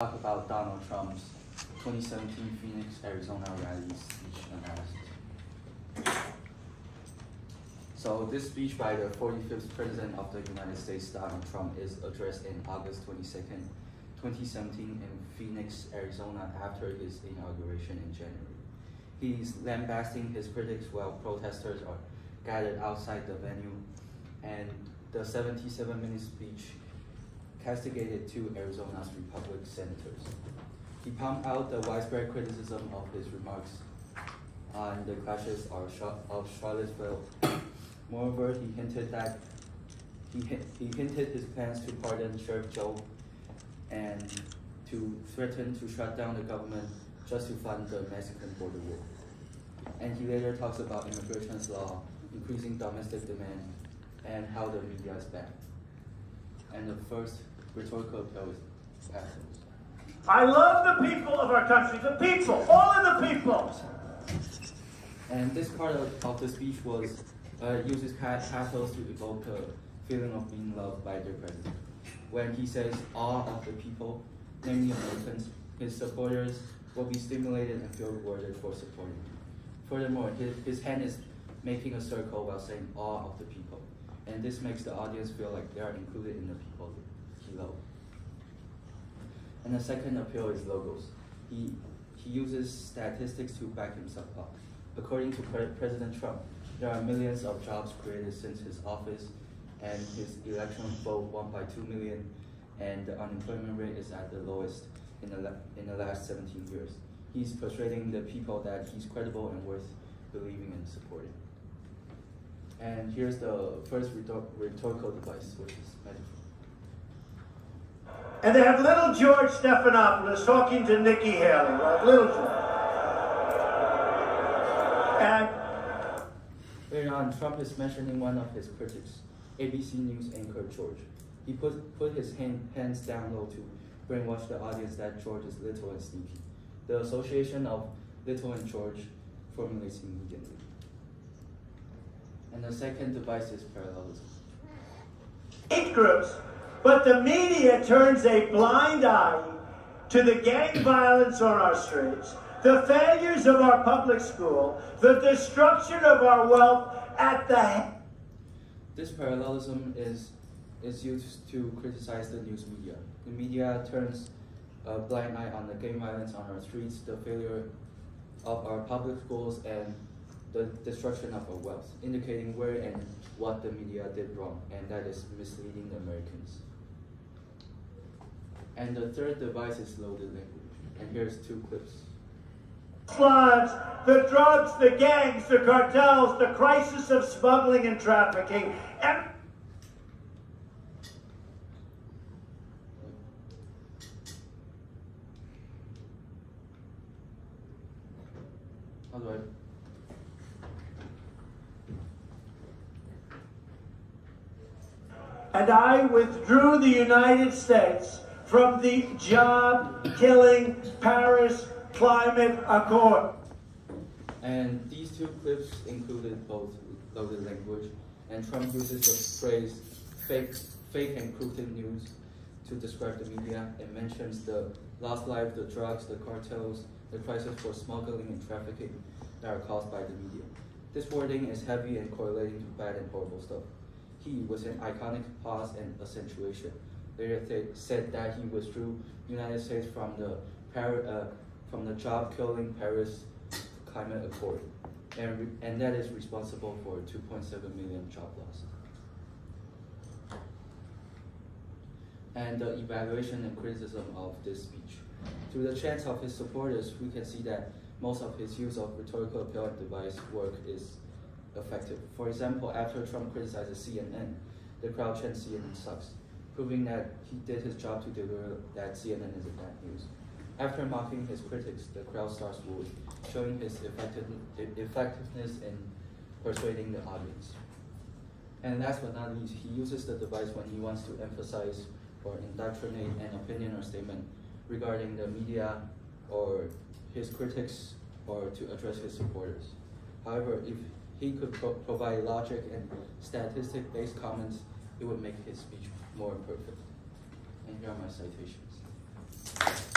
talk about Donald Trump's 2017 Phoenix, Arizona rally speech analysis. So this speech by the 45th President of the United States, Donald Trump, is addressed in August 22nd, 2017 in Phoenix, Arizona after his inauguration in January. He's lambasting his critics while protesters are gathered outside the venue, and the 77-minute speech castigated two Arizona's Republican senators. He pumped out the widespread criticism of his remarks on the clashes of Charlottesville. Moreover, he hinted that he, he hinted his plans to pardon Sheriff Joe and to threaten to shut down the government just to fund the Mexican border war. And he later talks about immigration law, increasing domestic demand, and how the media is bad. And the first rhetorical appeal is. I love the people of our country, the people, all of the people. And this part of, of the speech was uh, uses pathos to evoke a feeling of being loved by their president. When he says all of the people, namely Americans, his supporters will be stimulated and feel rewarded for supporting him. Furthermore, his, his hand is making a circle while saying all of the people. And this makes the audience feel like they are included in the people he loves. And the second appeal is logos. He, he uses statistics to back himself up. According to Pre President Trump, there are millions of jobs created since his office, and his election vote won by 2 million, and the unemployment rate is at the lowest in the, in the last 17 years. He's persuading the people that he's credible and worth believing and supporting. And here's the first rhetorical device, which is metaphor. And they have little George Stephanopoulos talking to Nikki Haley. Like little George. And later on, Trump is mentioning one of his critics, ABC News anchor George. He put, put his hand, hands down low to brainwash the audience that George is little and sneaky. The association of little and George formulates immediately. And the second device is parallelism. Eight groups but the media turns a blind eye to the gang violence on our streets, the failures of our public school, the destruction of our wealth at the This parallelism is, is used to criticize the news media. The media turns a blind eye on the gang violence on our streets, the failure of our public schools, and the destruction of our wealth, indicating where and what the media did wrong, and that is misleading the Americans. And the third device is loaded language. And here's two clips. Slums, the drugs, the gangs, the cartels, the crisis of smuggling and trafficking, and How do I and I withdrew the United States from the job-killing Paris Climate Accord. And these two clips included both loaded language, and Trump uses the phrase fake, fake and crooked news to describe the media It mentions the lost life, the drugs, the cartels, the crisis for smuggling and trafficking that are caused by the media. This wording is heavy and correlating to bad and horrible stuff. He was an iconic pause and accentuation later said that he withdrew United States from the uh, from the job-killing Paris Climate Accord, and and that is responsible for 2.7 million job loss. And the evaluation and criticism of this speech. Through the chants of his supporters, we can see that most of his use of rhetorical appeal and device work is effective. For example, after Trump criticizes CNN, the crowd chants CNN sucks proving that he did his job to deliver that CNN is a bad news. After mocking his critics, the crowd starts wooing, showing his effectiveness in persuading the audience. And last but not least, he uses the device when he wants to emphasize or indoctrinate an opinion or statement regarding the media or his critics or to address his supporters. However, if he could pro provide logic and statistic-based comments, it would make his speech more perfect. And here are my citations.